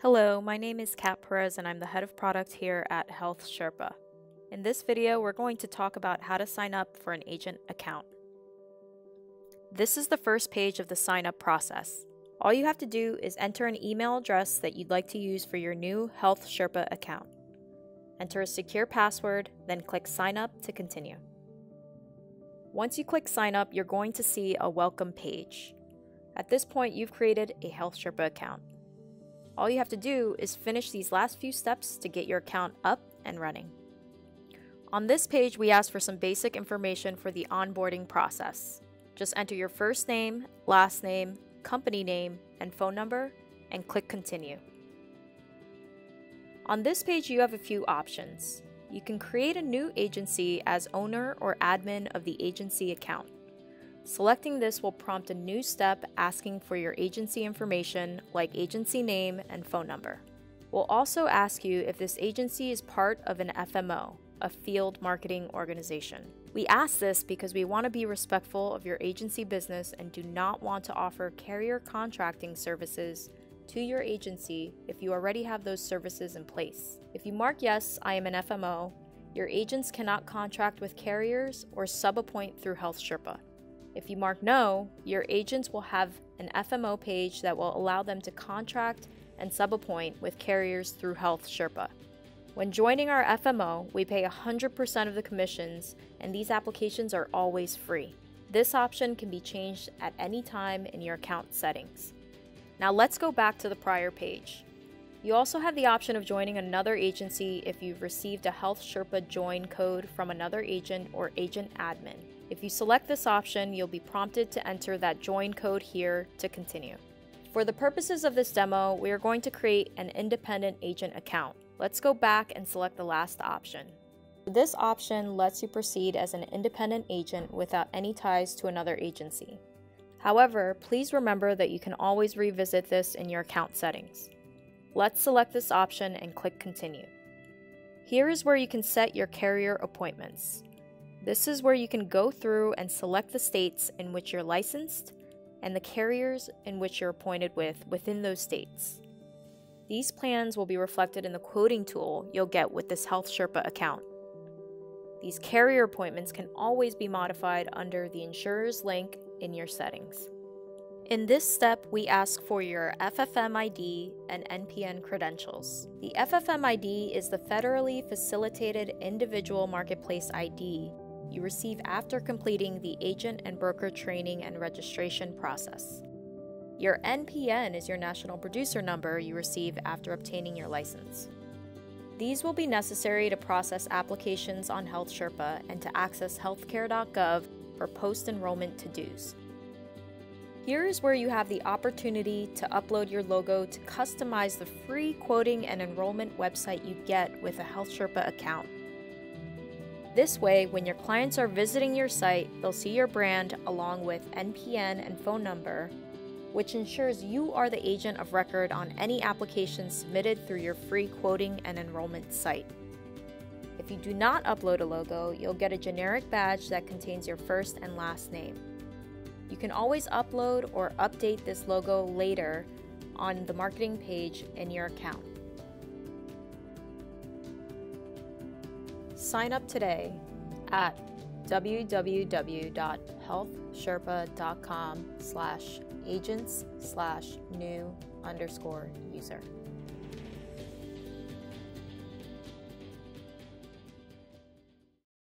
Hello, my name is Kat Perez and I'm the head of product here at HealthSherpa. In this video, we're going to talk about how to sign up for an agent account. This is the first page of the sign up process. All you have to do is enter an email address that you'd like to use for your new HealthSherpa account. Enter a secure password, then click sign up to continue. Once you click sign up, you're going to see a welcome page. At this point, you've created a HealthSherpa account. All you have to do is finish these last few steps to get your account up and running. On this page, we ask for some basic information for the onboarding process. Just enter your first name, last name, company name, and phone number, and click Continue. On this page, you have a few options. You can create a new agency as owner or admin of the agency account. Selecting this will prompt a new step asking for your agency information like agency name and phone number. We'll also ask you if this agency is part of an FMO, a field marketing organization. We ask this because we want to be respectful of your agency business and do not want to offer carrier contracting services to your agency if you already have those services in place. If you mark yes, I am an FMO, your agents cannot contract with carriers or sub-appoint through HealthSherpa. If you mark no, your agents will have an FMO page that will allow them to contract and sub-appoint with carriers through HealthSherpa. When joining our FMO, we pay 100% of the commissions, and these applications are always free. This option can be changed at any time in your account settings. Now let's go back to the prior page. You also have the option of joining another agency if you've received a HealthSherpa join code from another agent or agent admin. If you select this option, you'll be prompted to enter that join code here to continue. For the purposes of this demo, we are going to create an independent agent account. Let's go back and select the last option. This option lets you proceed as an independent agent without any ties to another agency. However, please remember that you can always revisit this in your account settings. Let's select this option and click Continue. Here is where you can set your carrier appointments. This is where you can go through and select the states in which you're licensed and the carriers in which you're appointed with within those states. These plans will be reflected in the quoting tool you'll get with this HealthSherpa account. These carrier appointments can always be modified under the insurer's link in your settings. In this step, we ask for your FFM ID and NPN credentials. The FFM ID is the Federally Facilitated Individual Marketplace ID you receive after completing the agent and broker training and registration process. Your NPN is your national producer number you receive after obtaining your license. These will be necessary to process applications on HealthSherpa and to access healthcare.gov for post enrollment to dos. Here is where you have the opportunity to upload your logo to customize the free quoting and enrollment website you get with a HealthSherpa account. This way, when your clients are visiting your site, they'll see your brand along with NPN and phone number, which ensures you are the agent of record on any application submitted through your free quoting and enrollment site. If you do not upload a logo, you'll get a generic badge that contains your first and last name. You can always upload or update this logo later on the marketing page in your account. Sign up today at www.healthsherpa.com slash agents slash new underscore user.